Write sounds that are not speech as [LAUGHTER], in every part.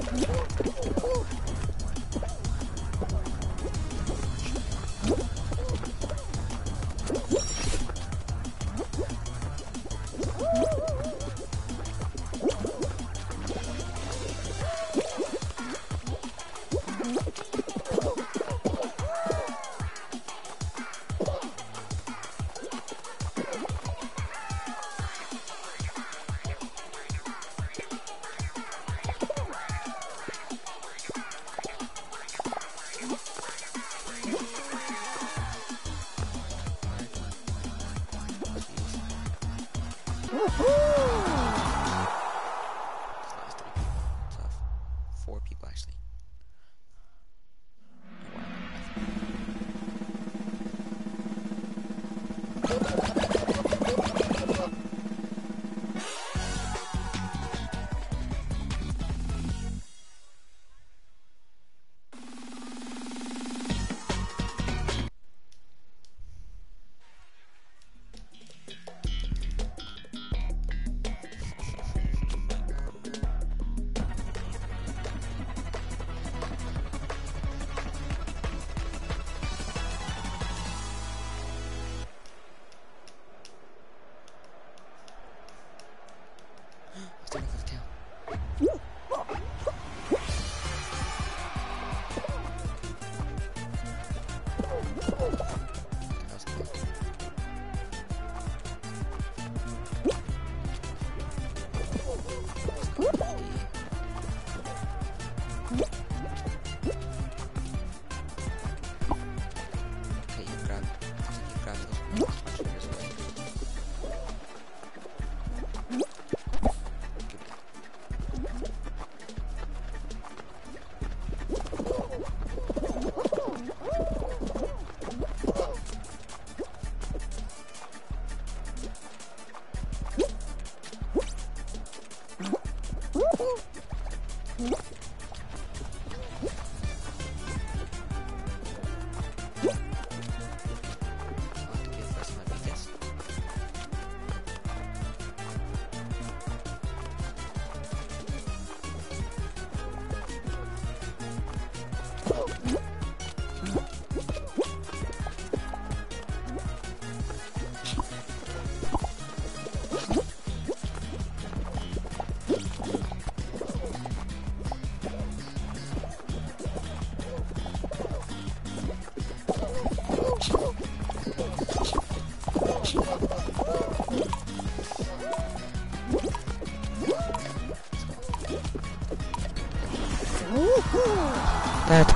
Let's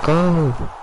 go!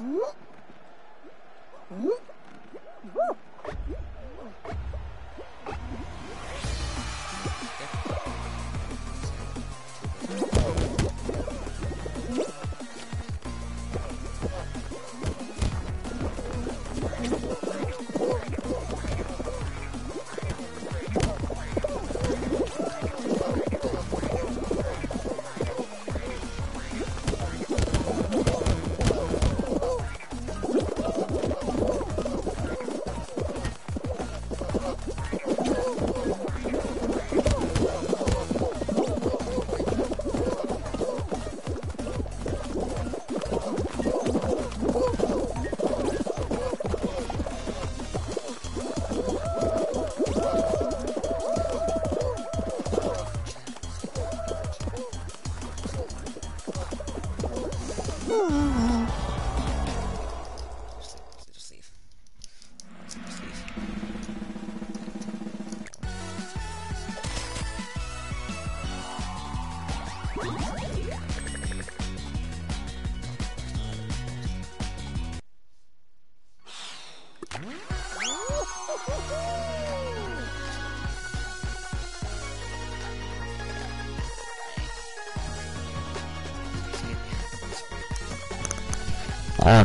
Just, On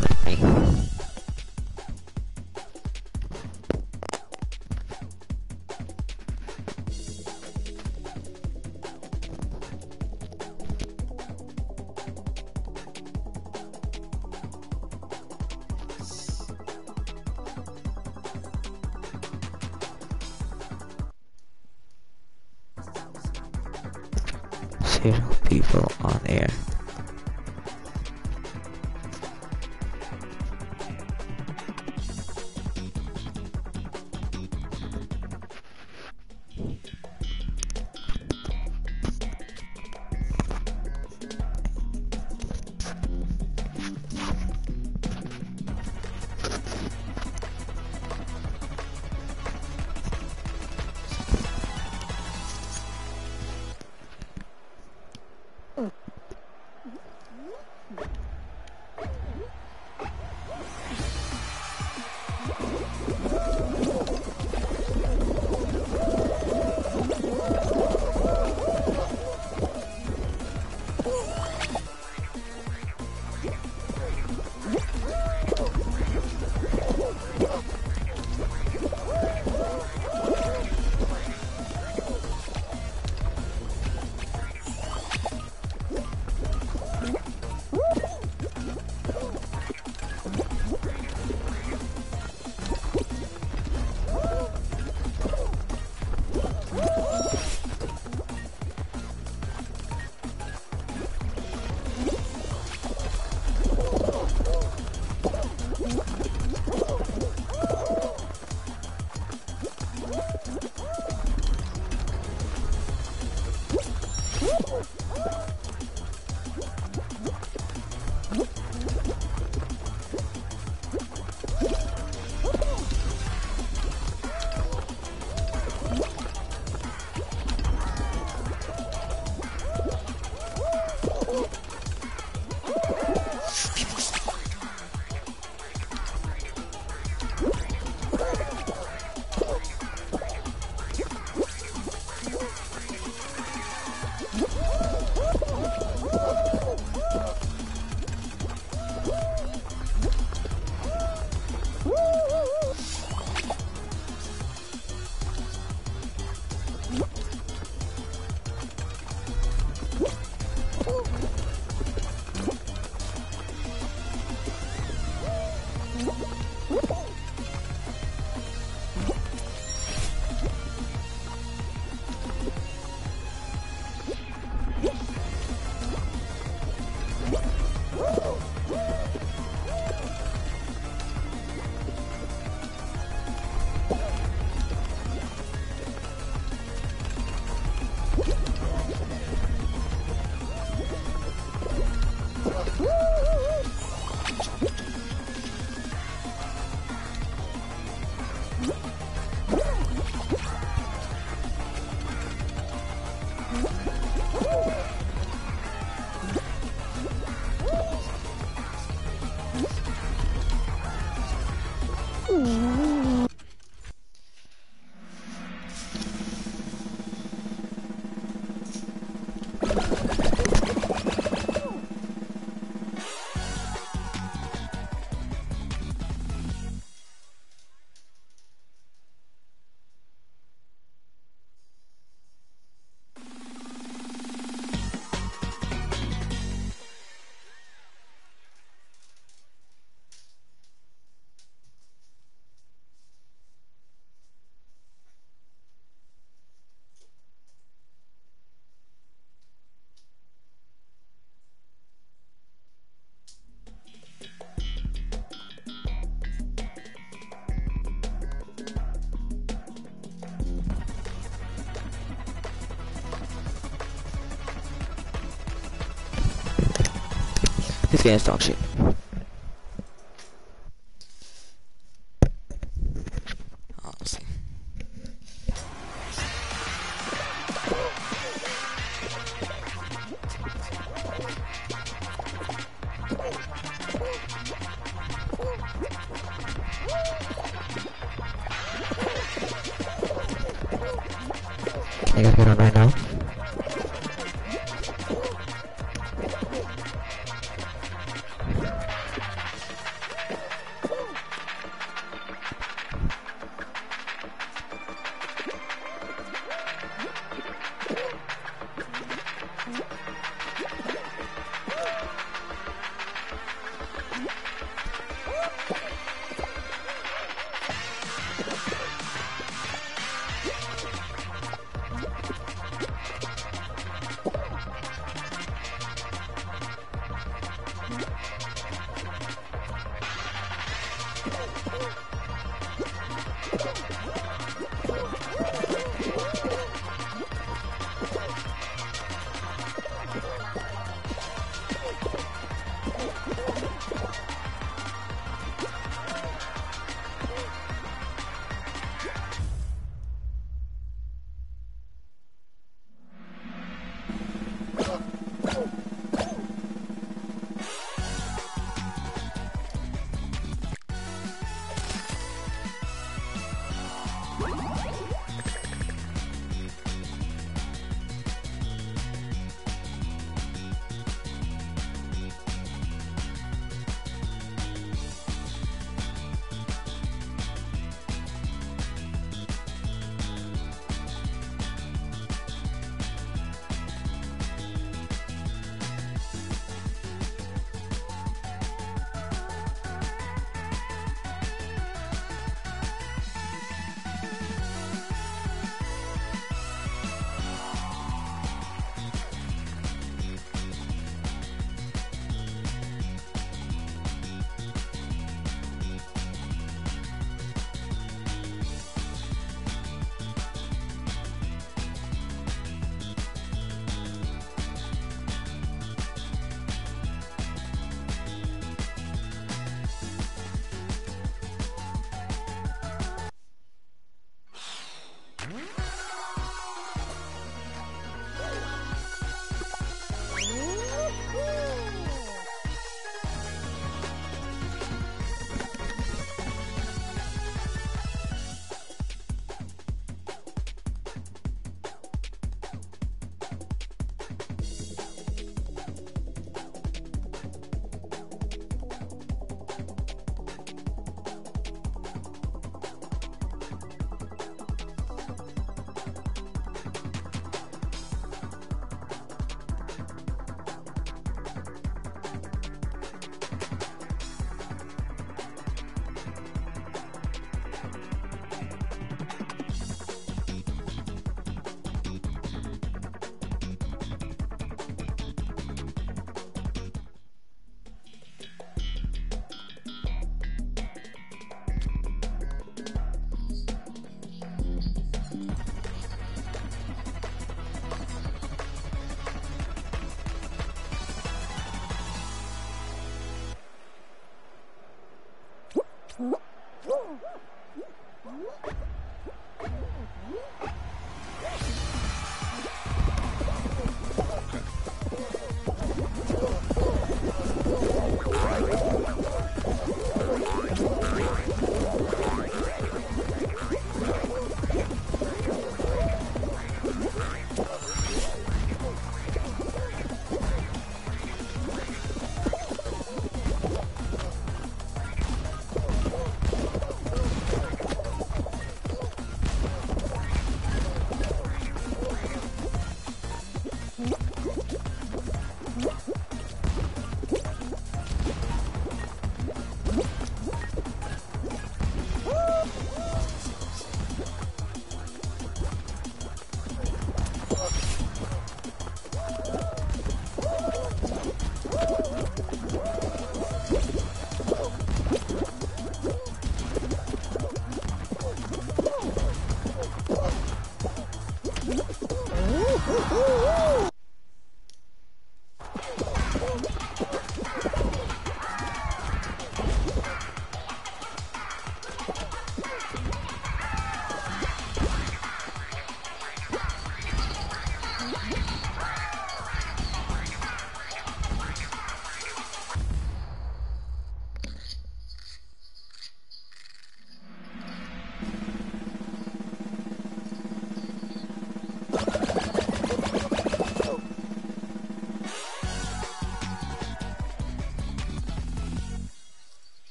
点小心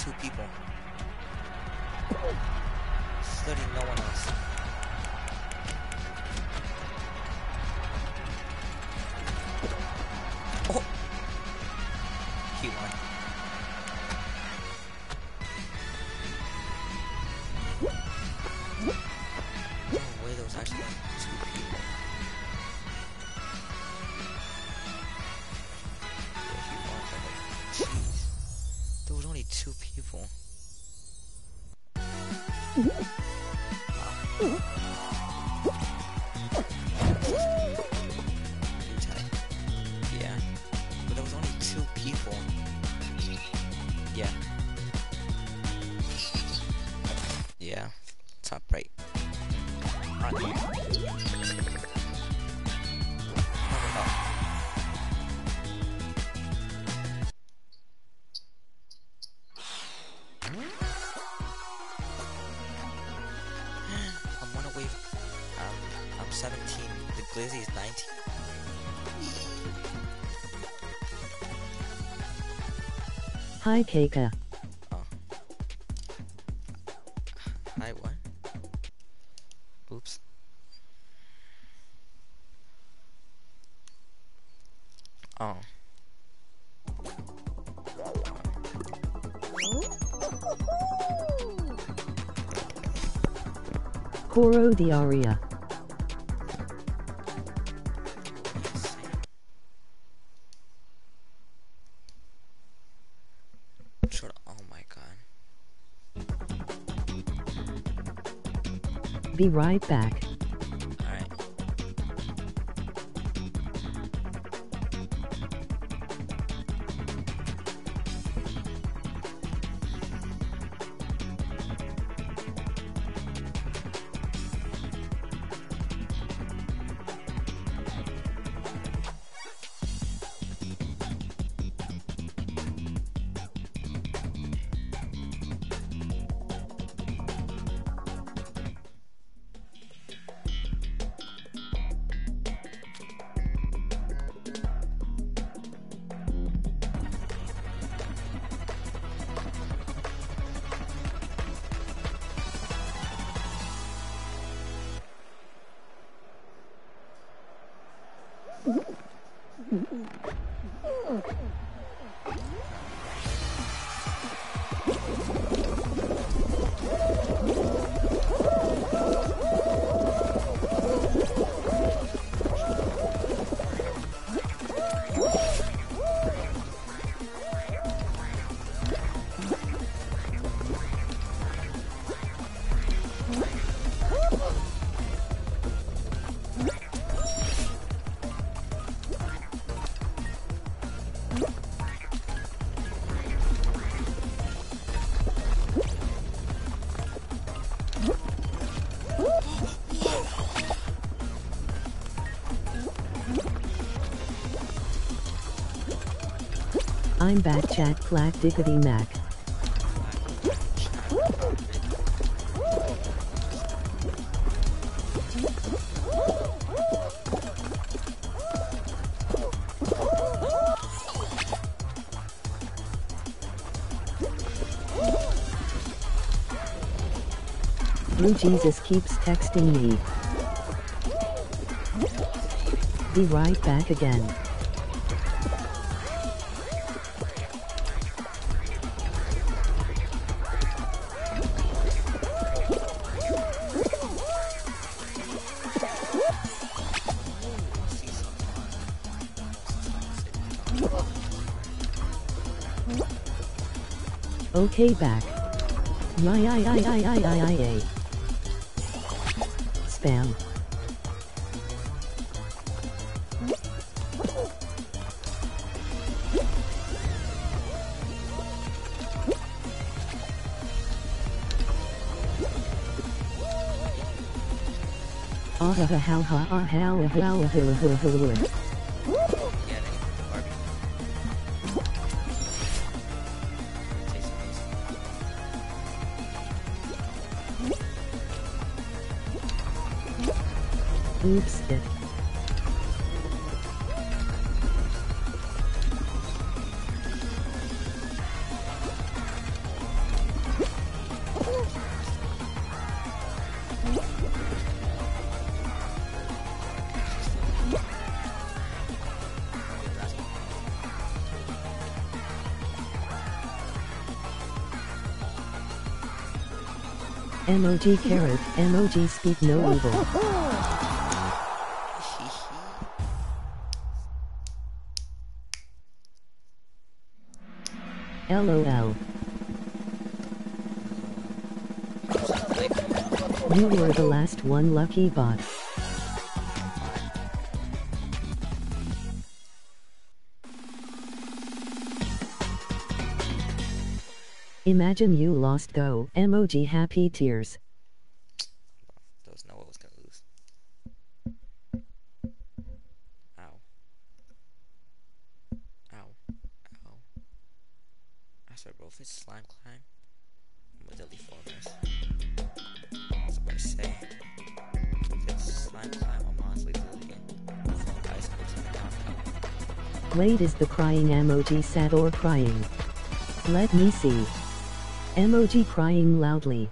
two people. Hi, Keke. Oh. Hi, what? Oops. Oh. Coro the aria. be right back. Mm-hmm. I'm back chat clack dickety mac. Blue Jesus keeps texting me. Be right back again. Yai yai. Spam. Ah ha ha ha ha ah ha ha ha ha ha ha ha ha Emoji carrot, MOG speak no evil. [LAUGHS] LOL. You were the last one lucky bot. Imagine you lost go. Emoji happy tears. No way I was gonna lose. Ow. Ow. Ow. I swear, bro, if it's slime climb, I'm gonna delete all this. I was about to say, if it's slime climb, I'm honestly deleting Fall Guys clips and knockout. Wait is the crying emoji sad or crying? Let me see. Emoji crying loudly.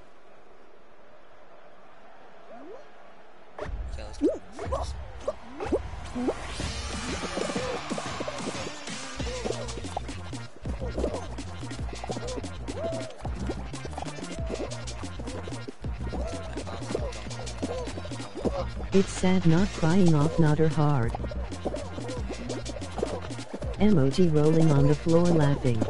It's sad not crying off not or hard. Emoji rolling on the floor laughing.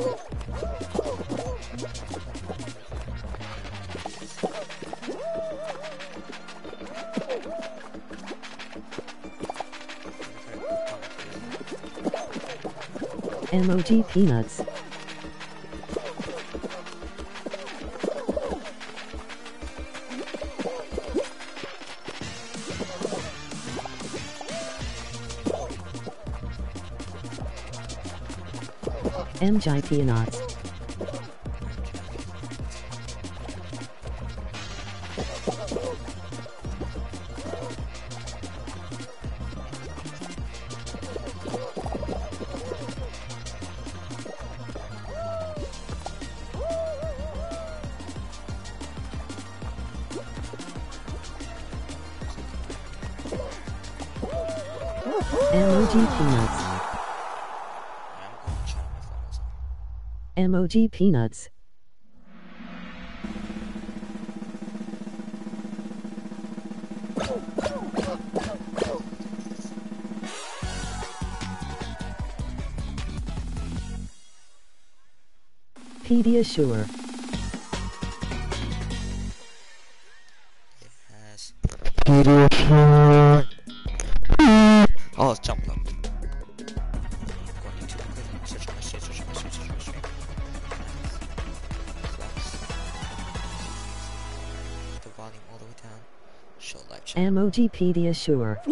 MOG Peanuts. MGI Peanuts. Emoji peanuts. Pediasure. Wikipedia Sure.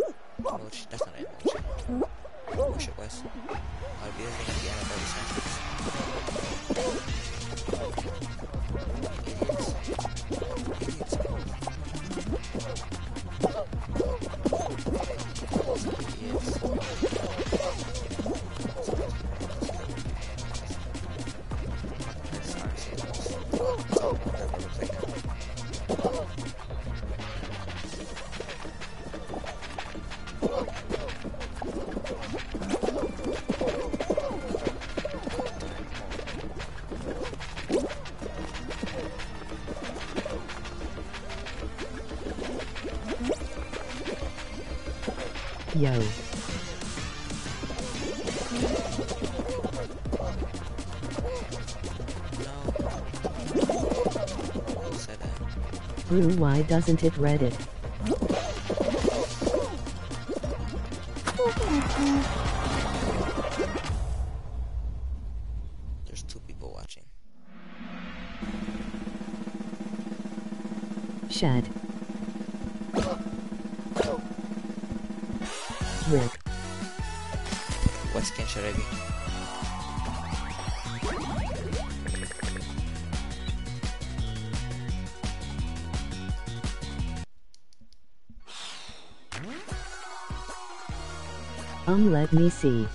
Why doesn't it Reddit? There's two people watching. Shad. Let me see.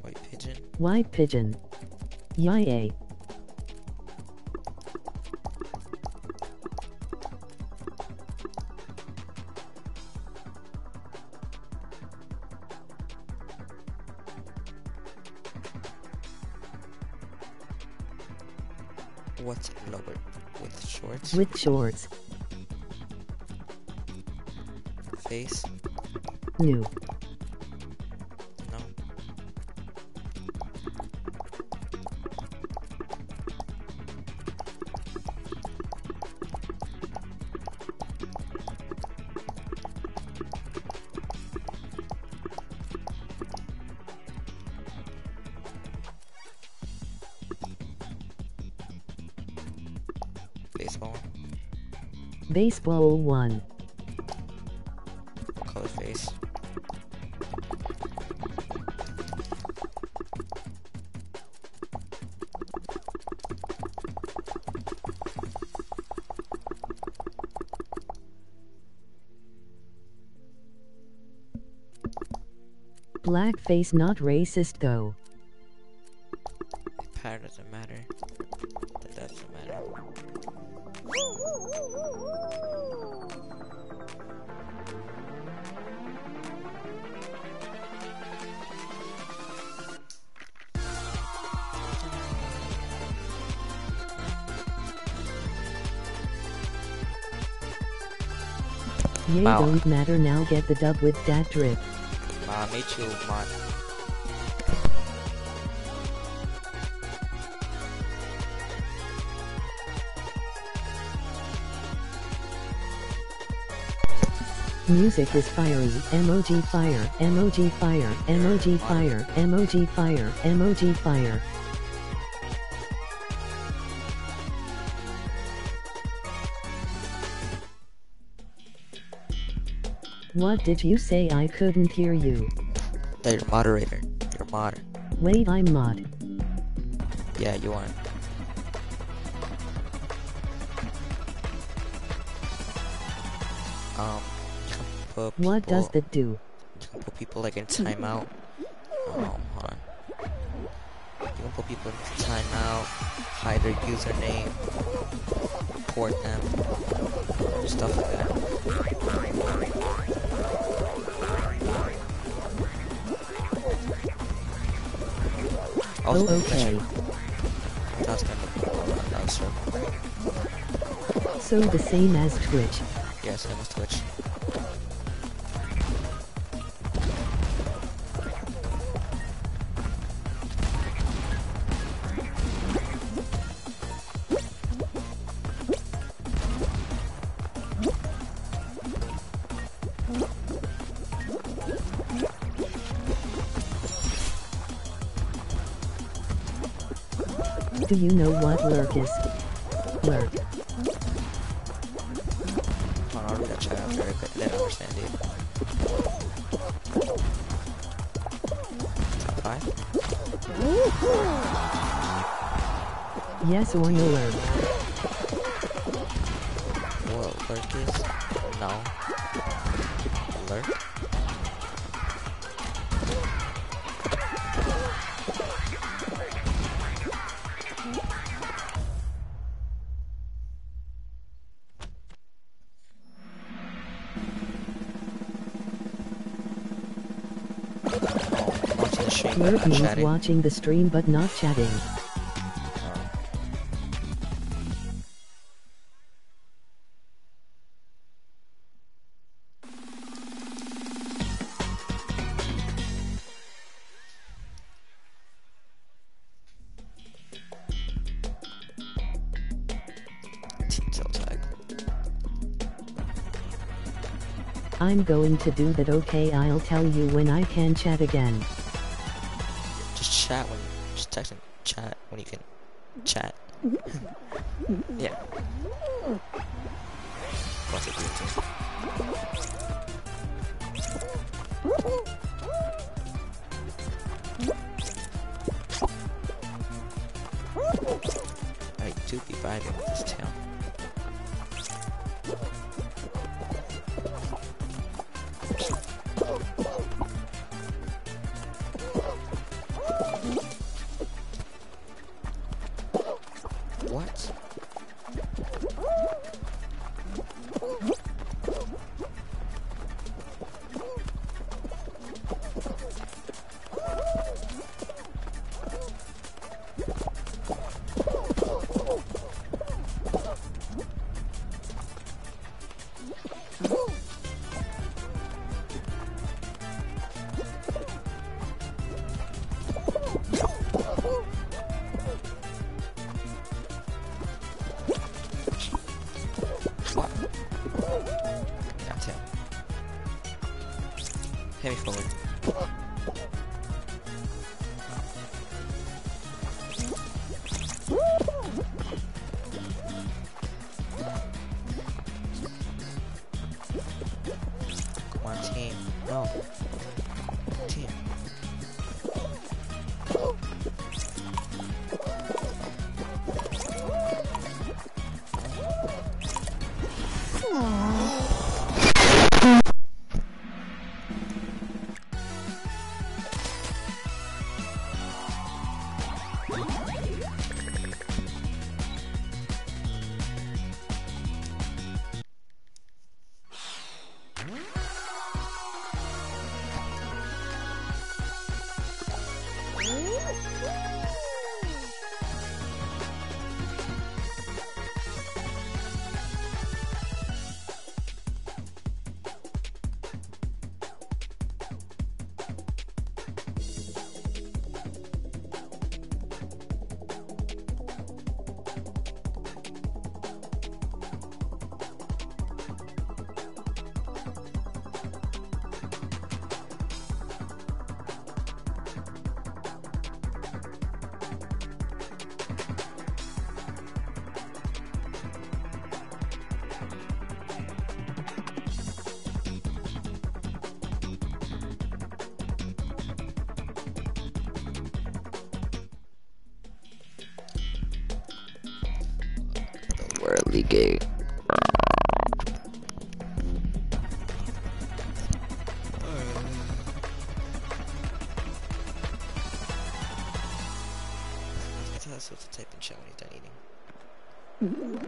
White pigeon. White pigeon. Yay. What's lower? With shorts? With shorts. face? New. Baseball 1. Color face? Blackface not racist though. Wow. don't matter now get the dub with dat drip. Uh, me too, mod. Music is fiery, emoji fire, emoji fire, emoji fire, emoji fire, emoji fire. What did you say I couldn't hear you? That you're moderator. You're mod. Wait I'm mod. Yeah, you are. Um, put What does people- that do? You can put people like in timeout. Um, hold on. You can put people in timeout, hide their username, report them, stuff like that. Oh okay. That's kind of another circle. So the same as Twitch. On, I'll that after I I didn't understand. Top five? Yes or no means chatting. watching the stream but not chatting. Oh. I'm going to do that okay I'll tell you when I can chat again. Chat when just text and chat when you can chat. [LAUGHS] yeah. I do be vibing with this town. What to type in chat when you're done eating.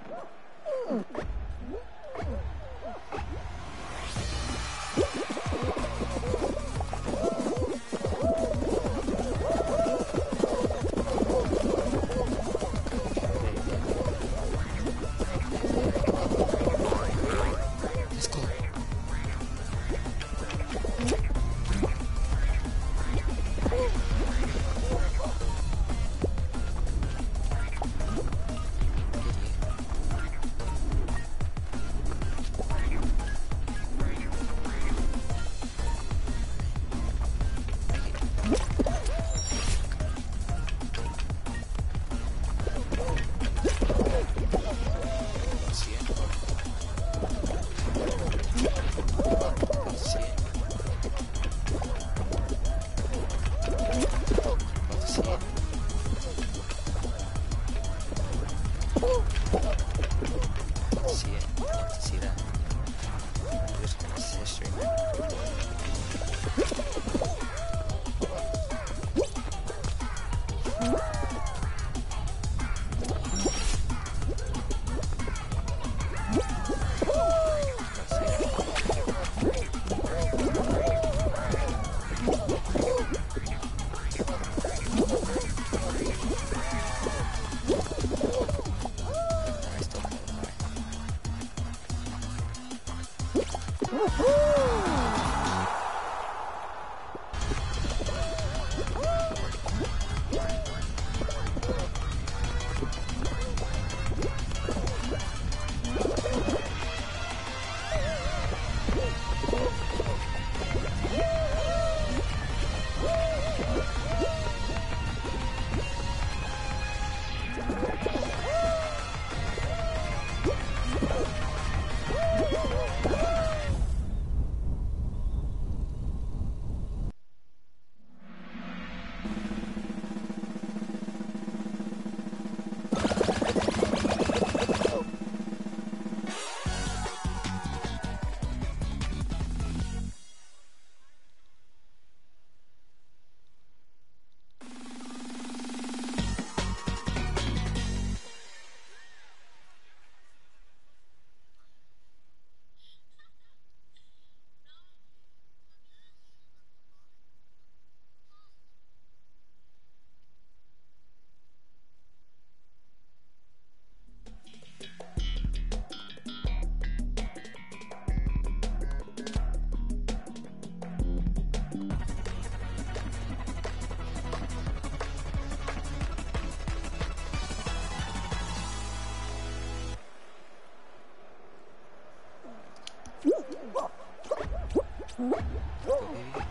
Oh,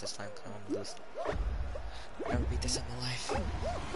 this time i'm gonna lose I'll never beat this in my life.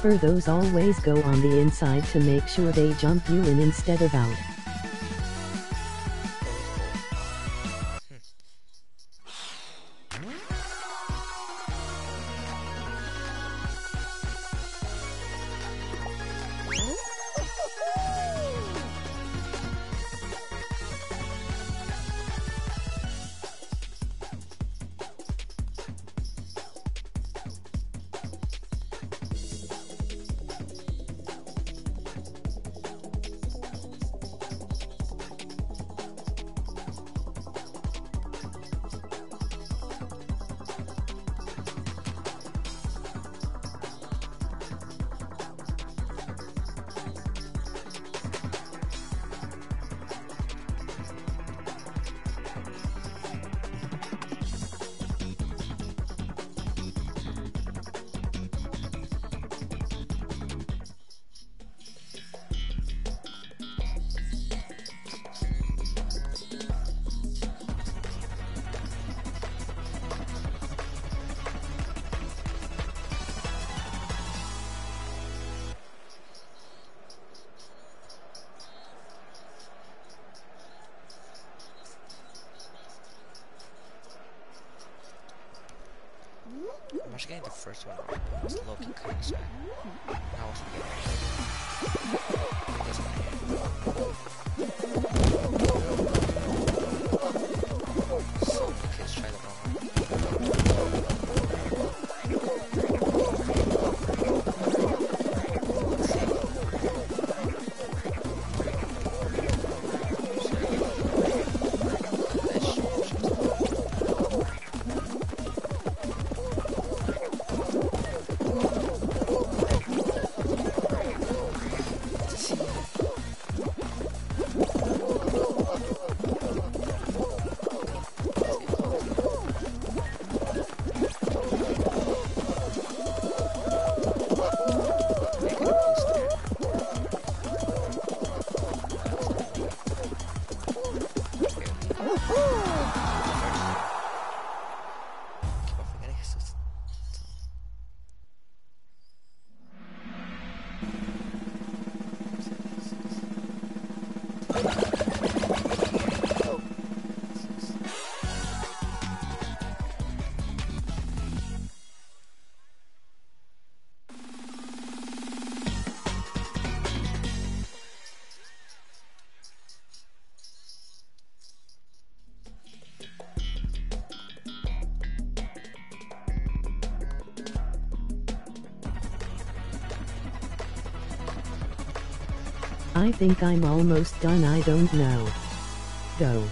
Fur those always go on the inside to make sure they jump you in instead of out. I think I'm almost done I don't know. Go.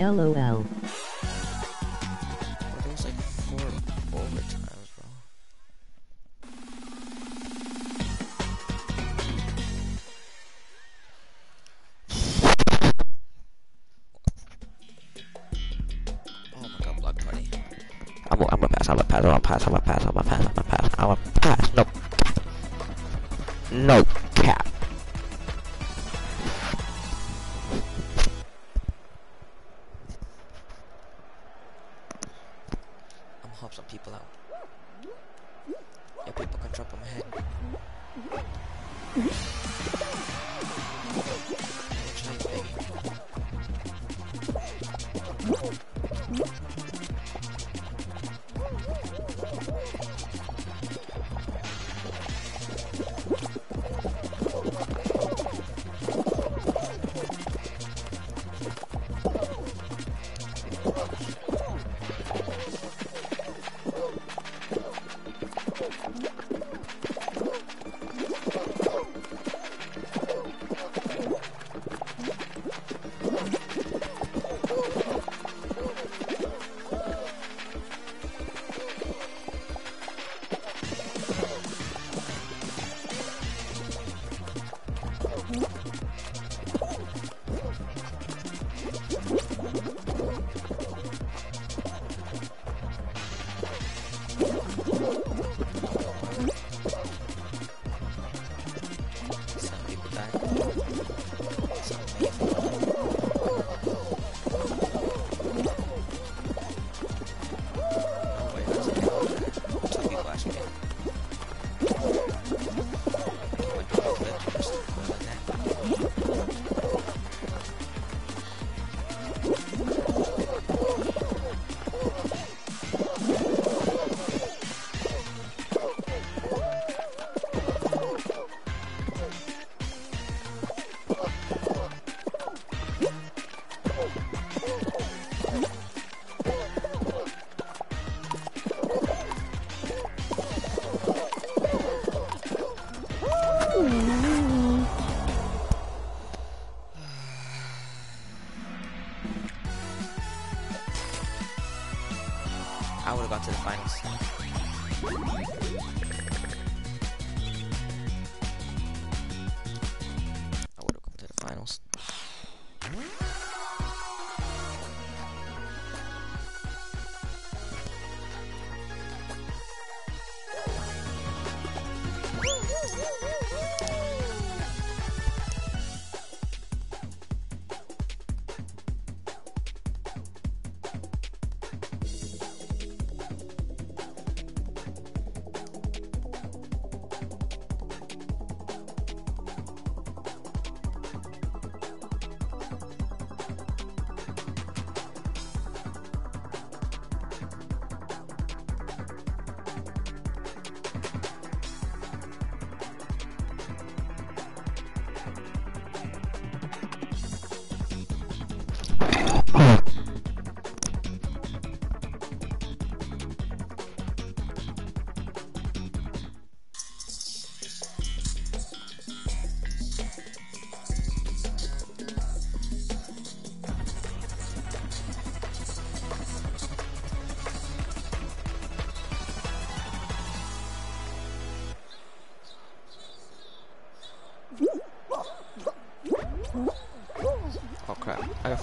LOL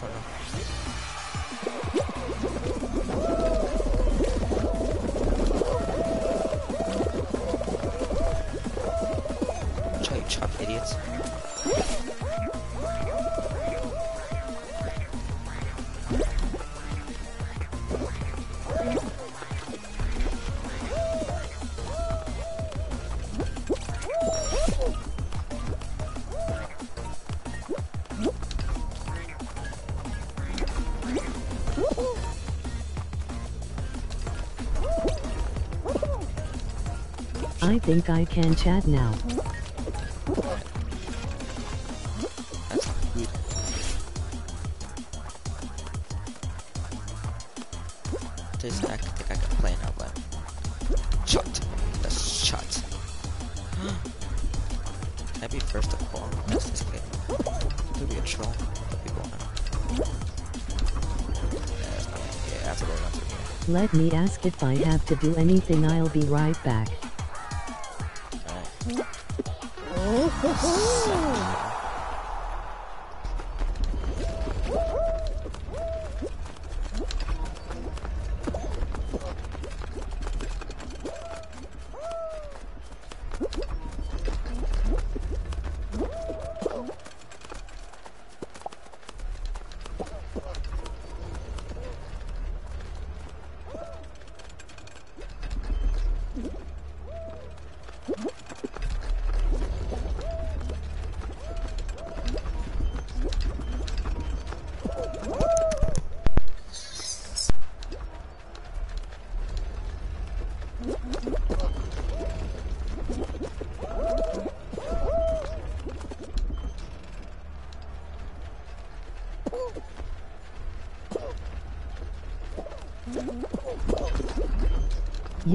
I I think I can chat now. That's good. This I think I can play now, but shot. That's shot. Can [GASPS] I be first to call? That's this kid. Could be a troll. Could be one. Yeah, Yeah, I have to go run through here. Let me ask if I have to do anything. I'll be right back.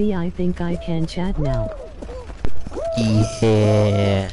I think I can chat now. Yeah.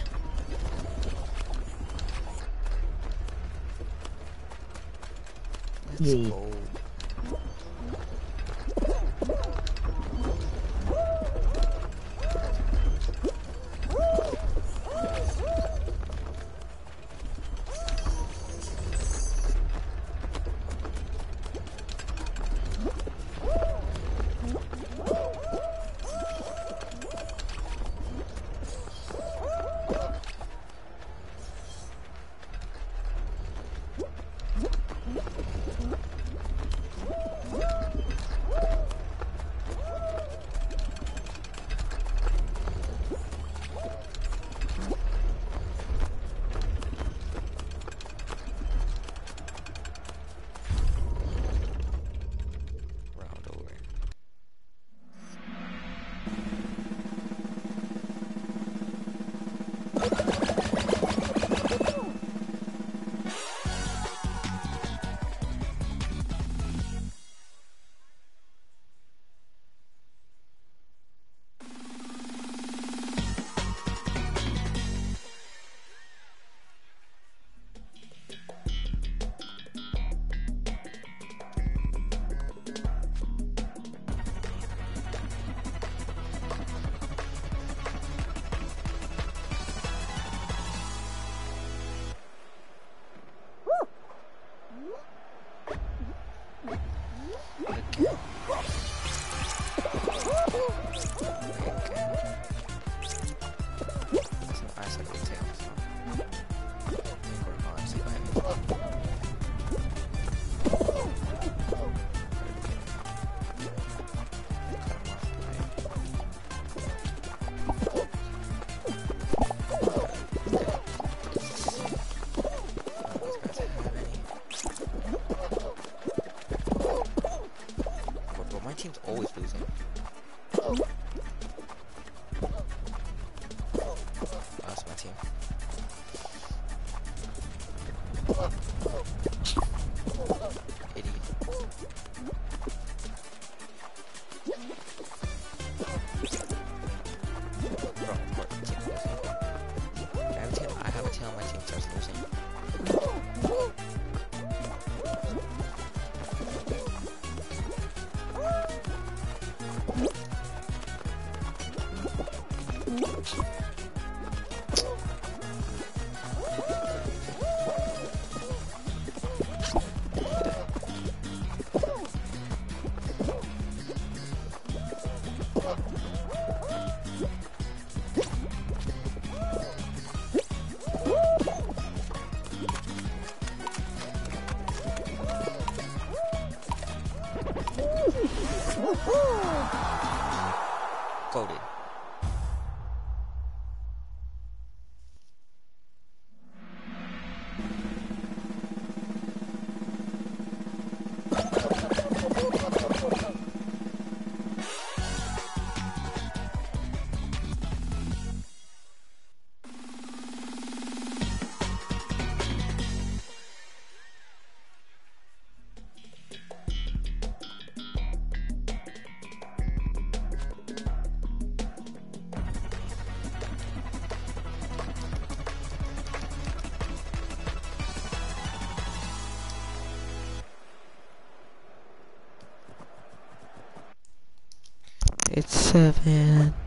Seven.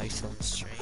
Still on stream?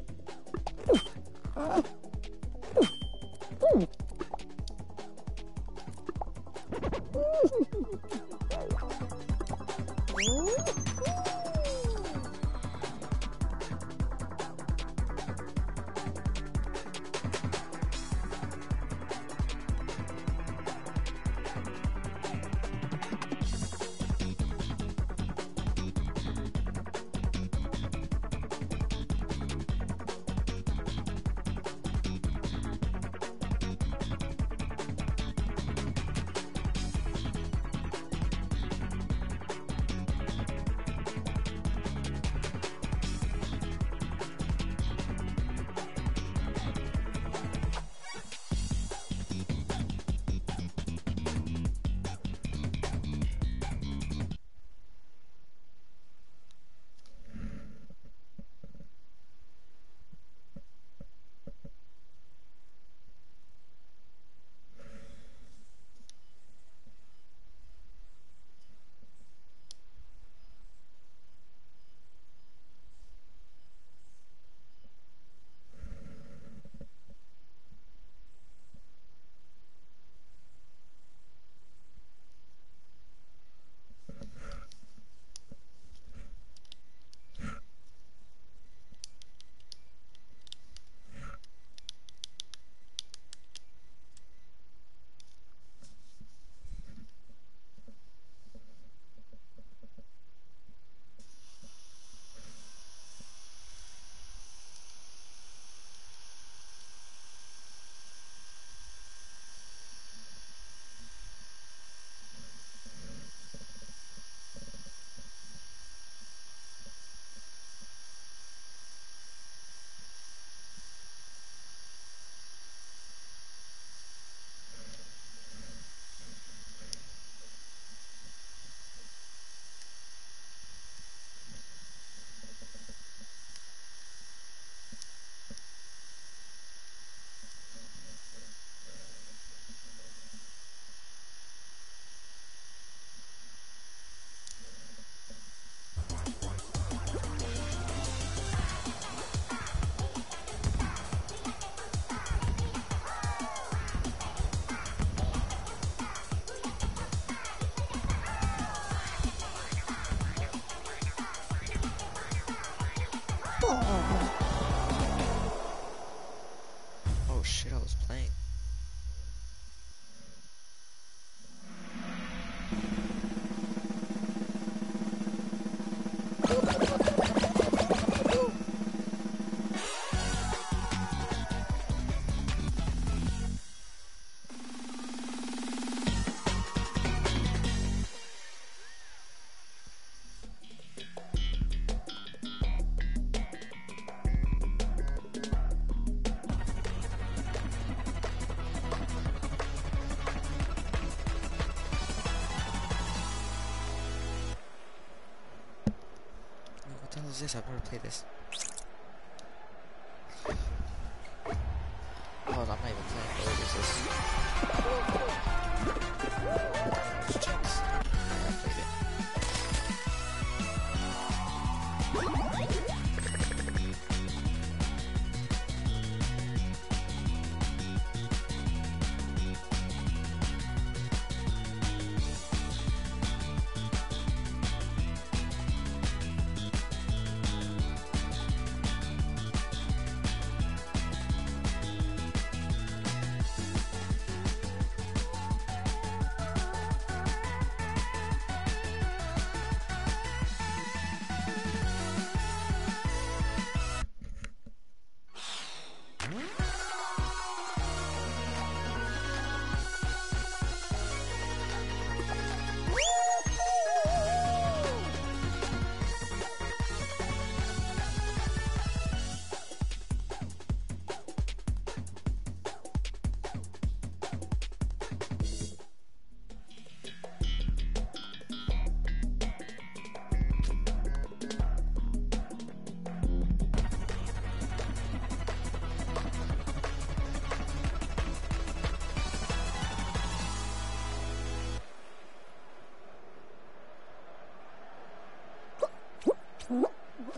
this? I've never played this.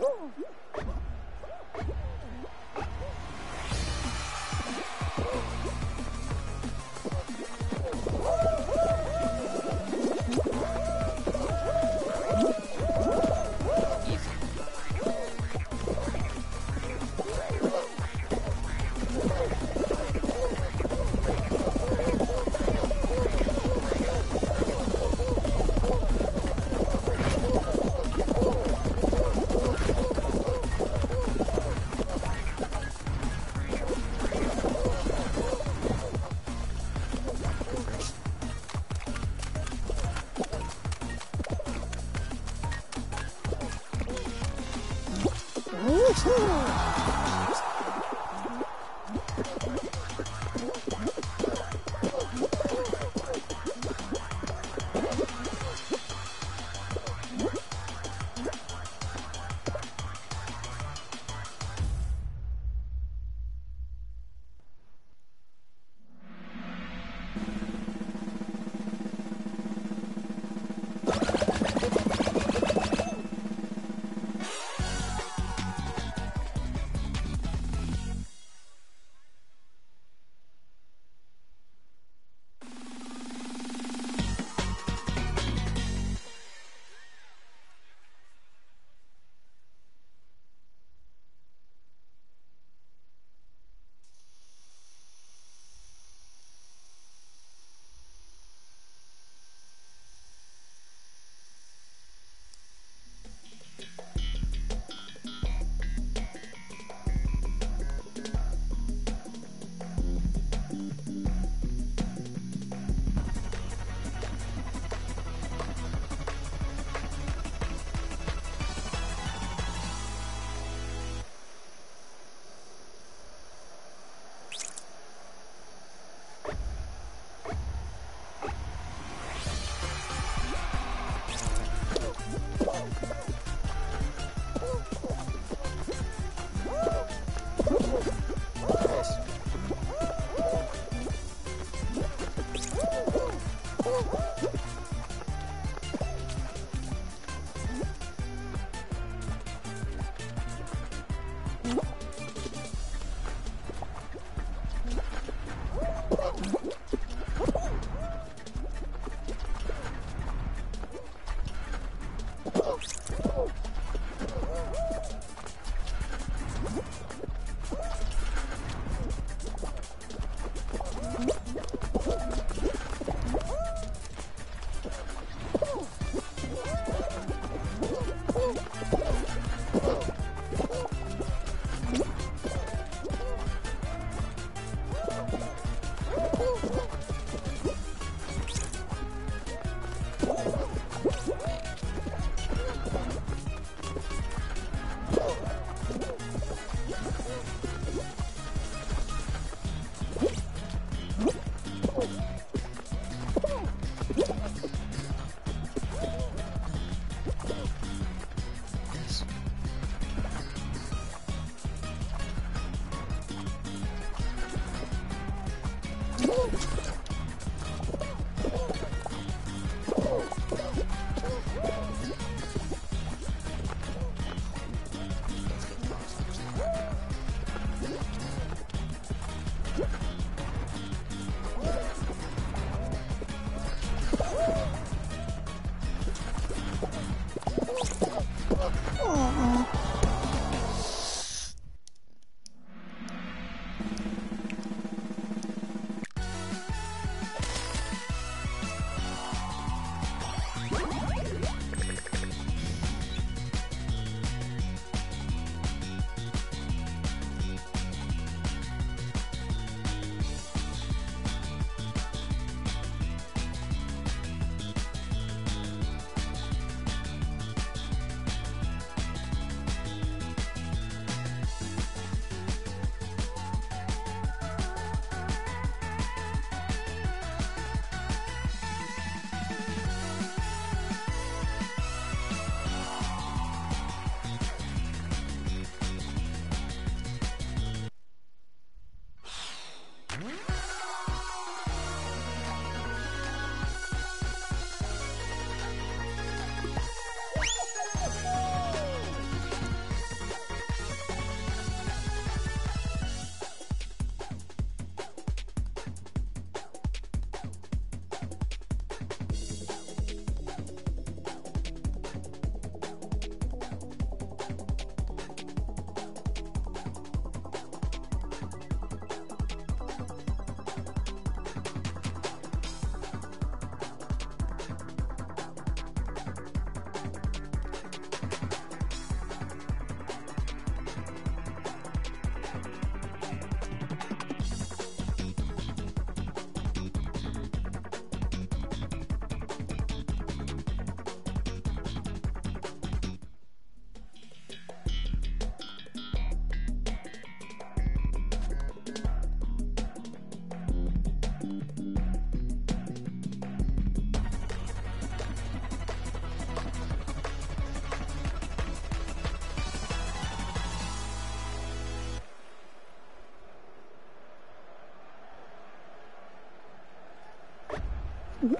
Oh! Mm-hmm.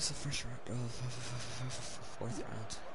Is the first round oh, of fourth round.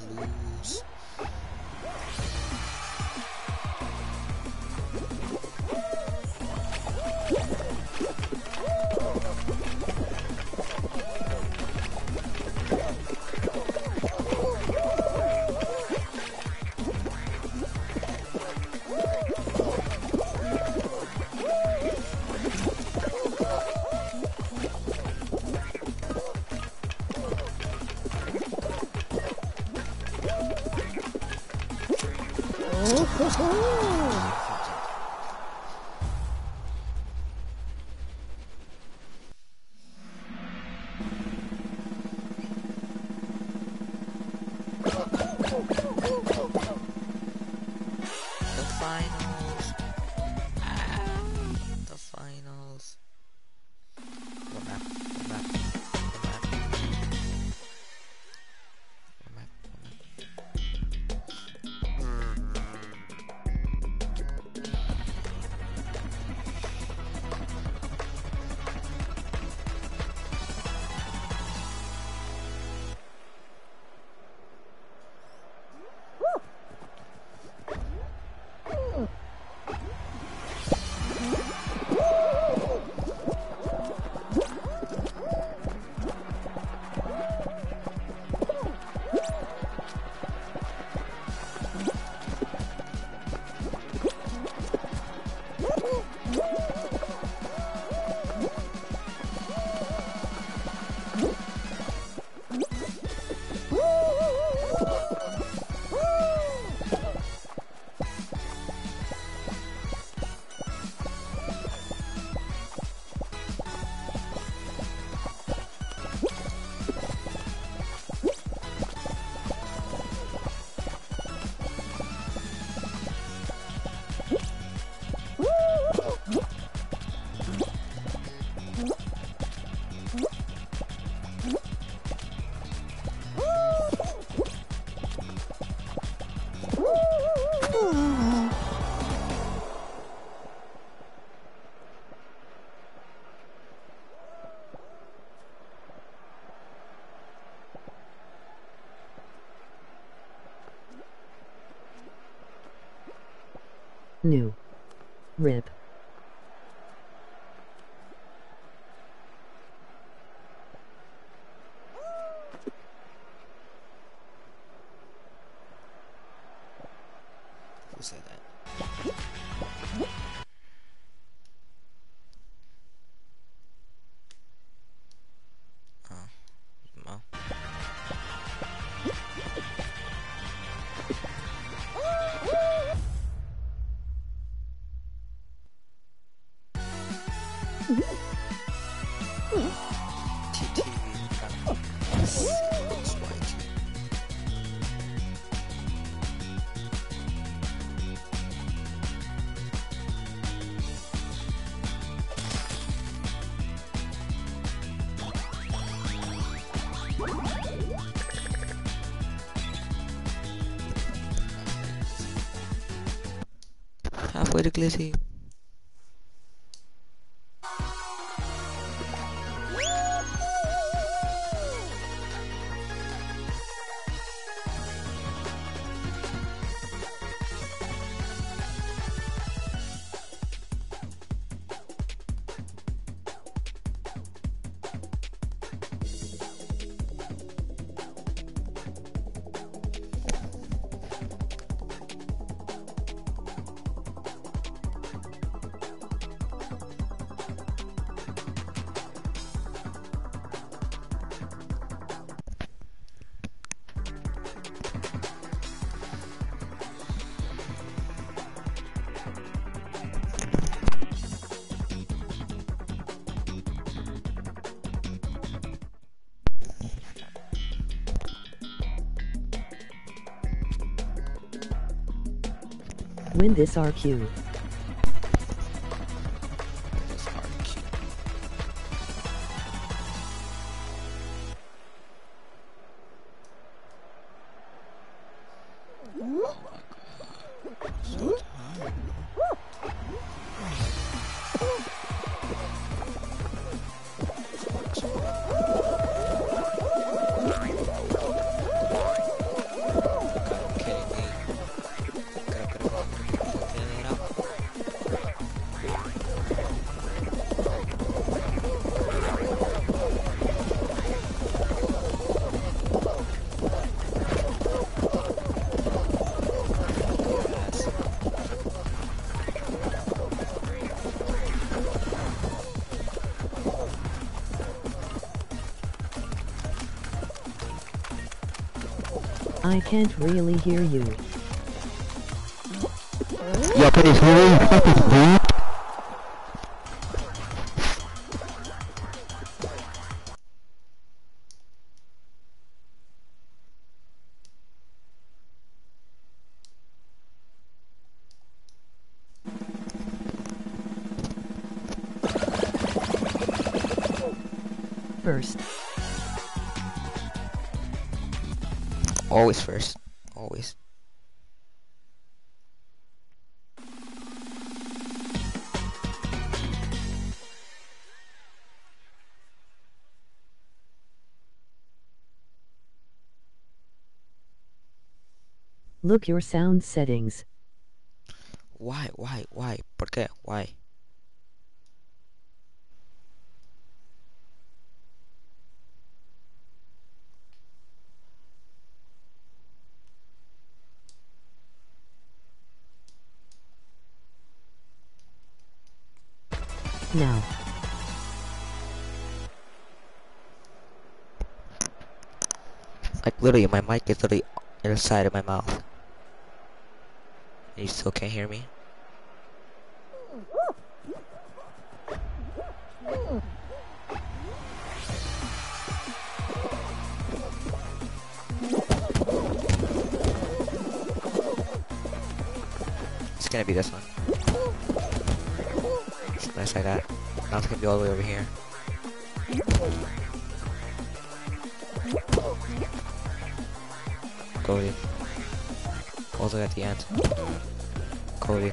Gonna lose. New. Rip. Halfway to Win this RQ. I can't really hear you. Yeah, it's really fucking [LAUGHS] Always first. Always. Look your sound settings. Why? Why? Why? ¿Por qué? Why? Literally, my mic is literally inside of my mouth. You still can't hear me? It's gonna be this one. Nice like that. Now it's gonna be all the way over here. Cody. The at the end. Cody.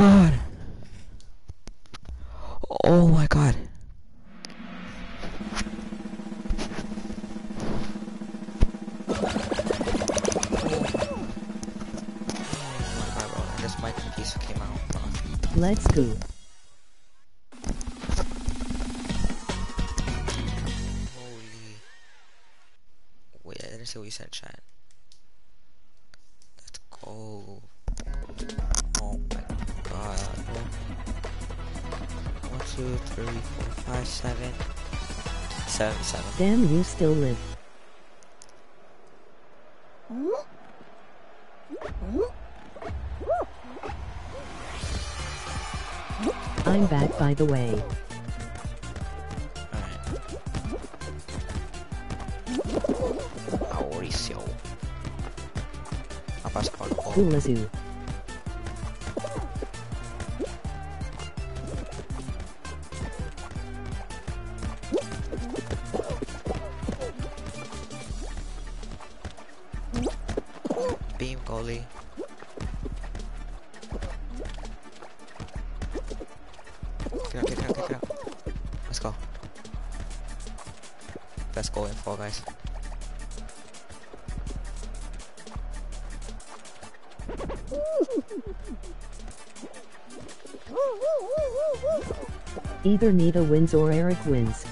god. Oh my god. Let's my Damn, you still live. I'm back by the way. Mauricio. Apa sekolah? Oh, Either Nita wins or Eric wins.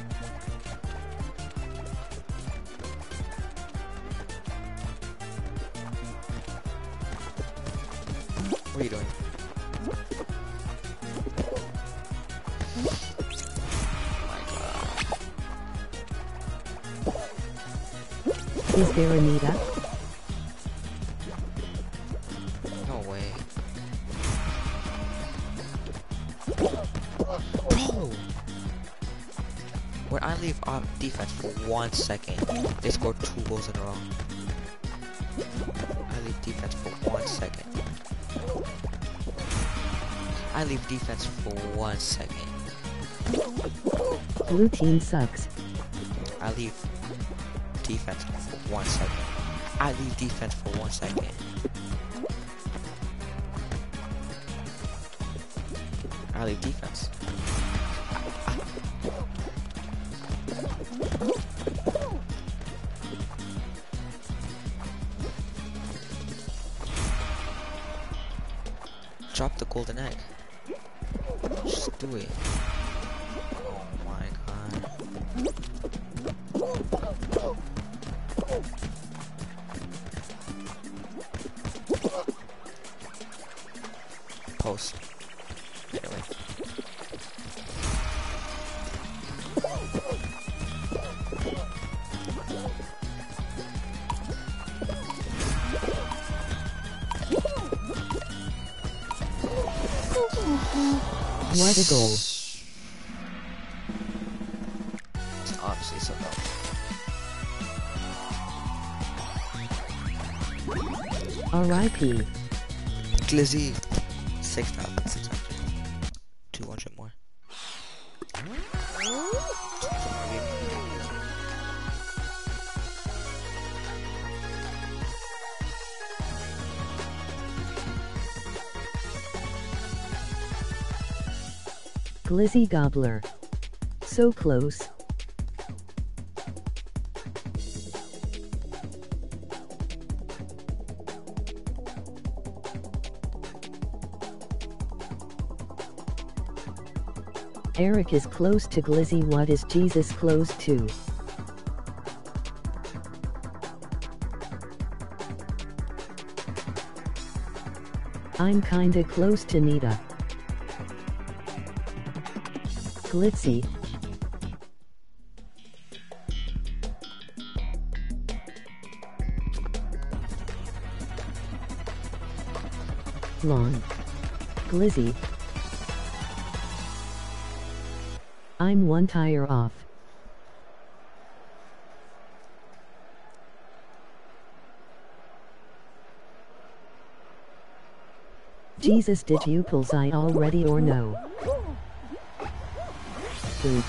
What are you doing? Is there Anita? No defense for one second, they score two goals in a row. I leave defense for one second. I leave defense for one second. Blue team sucks. I leave defense for one second. I leave defense for one second. Goal. It's honestly so dumb. R.I.P. Glizzy. Glizzy Gobbler. So close. Eric is close to Glizzy. What is Jesus close to? I'm kinda close to Nita. Glizzy. Long. Glizzy. I'm one tire off. Jesus did you bullseye already or no? Oops.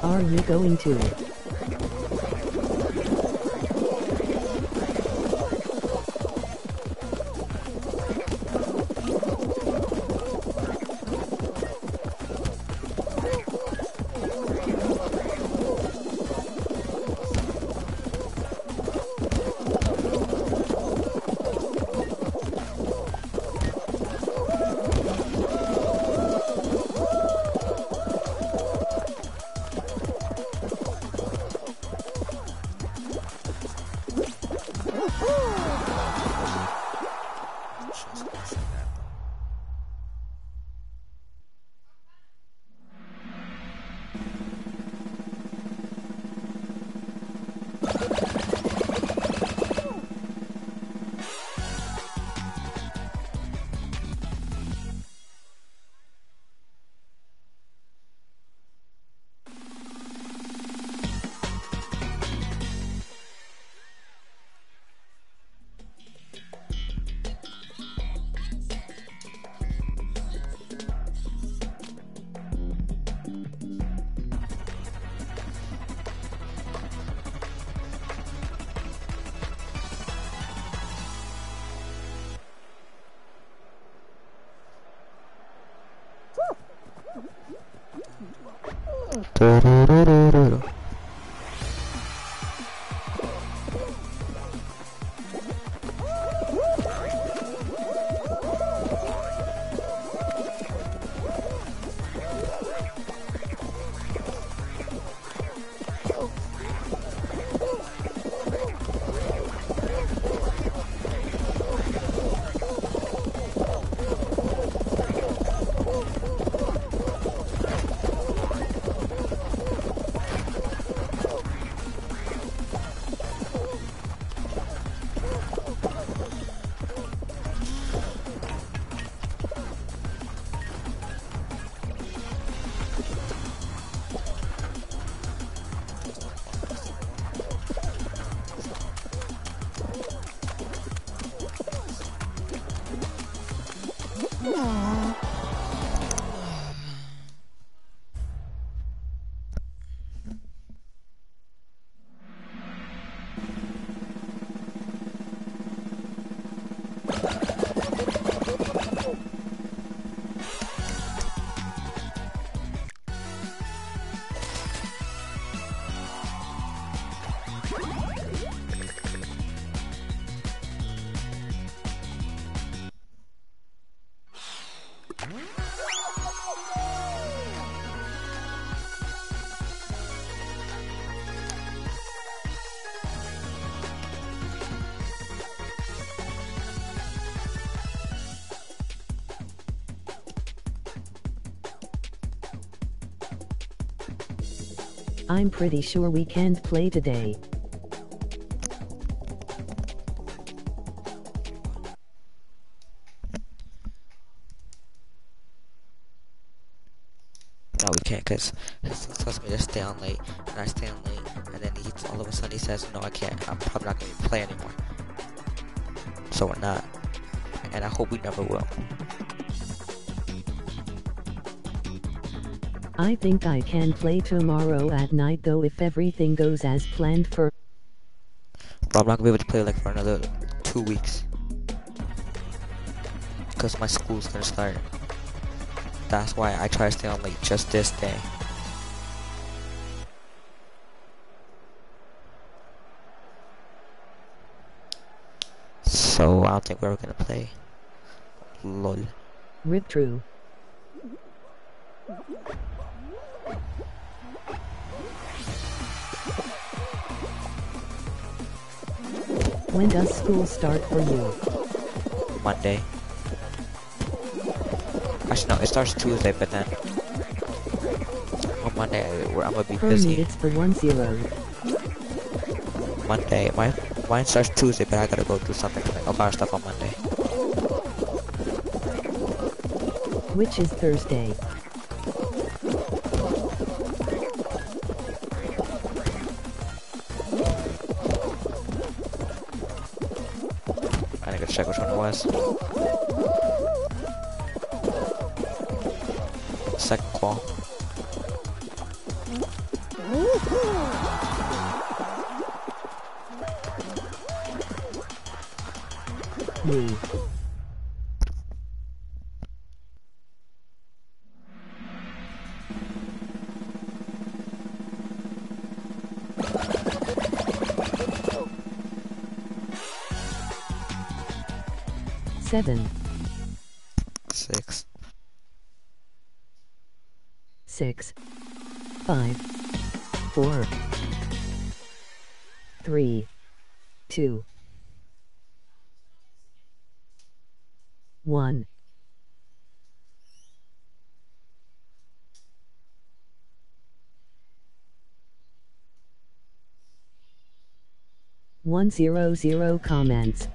Are you going to? Da, da, da, I'm pretty sure we can't play today. I think I can play tomorrow at night though if everything goes as planned for But I'm not to be able to play like for another two weeks. Because my school's to start. That's why I try to stay on late just this day. So I don't think we're gonna play. Lol. Rip True. When does school start for you? Monday. Actually, no, it starts Tuesday, but then on Monday I- I'm gonna be For me busy. it's the one zero. Monday, my mine starts Tuesday, but I gotta go do something like a lot of stuff on Monday. Which is Thursday. I need to check Seven, Six. six, five, four, three, two, one. One zero zero comments.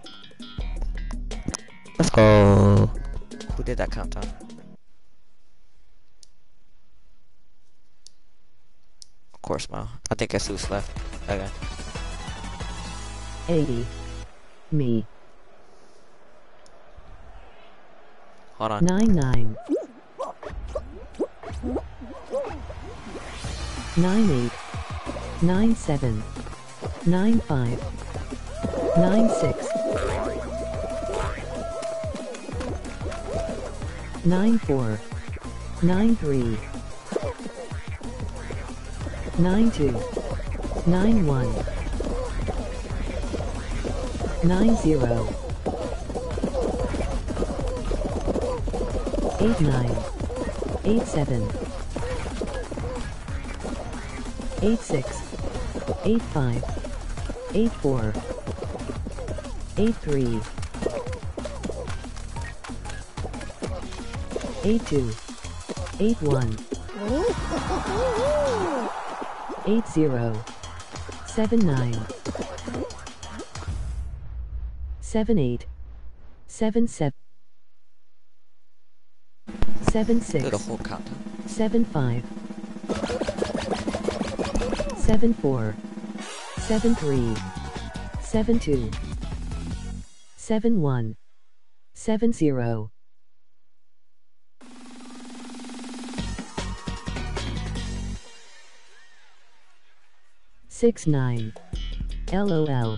Let's go. Who did that countdown? Of course, Mo. I think Jesus left. Okay. 80. Me. Hold on. 99. 98. 97. 95. 96. 94. 93. 92. 91. 90. 89. 87. 86. 85. 84. 83. 82. 81. 80. 79. 78. 77. 76. Do the whole countdown. Seven five. Seven four. Seven three. Seven two. Seven one. Seven zero. Six nine. LOL. I'm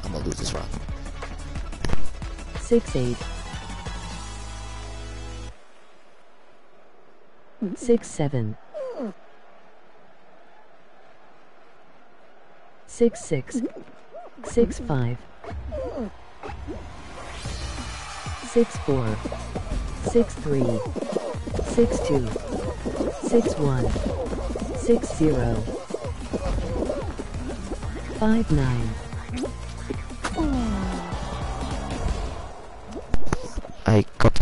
gonna lose this round. Six eight. Six seven. six six, six five, six four, six three, six two, six one, six zero, five nine, I got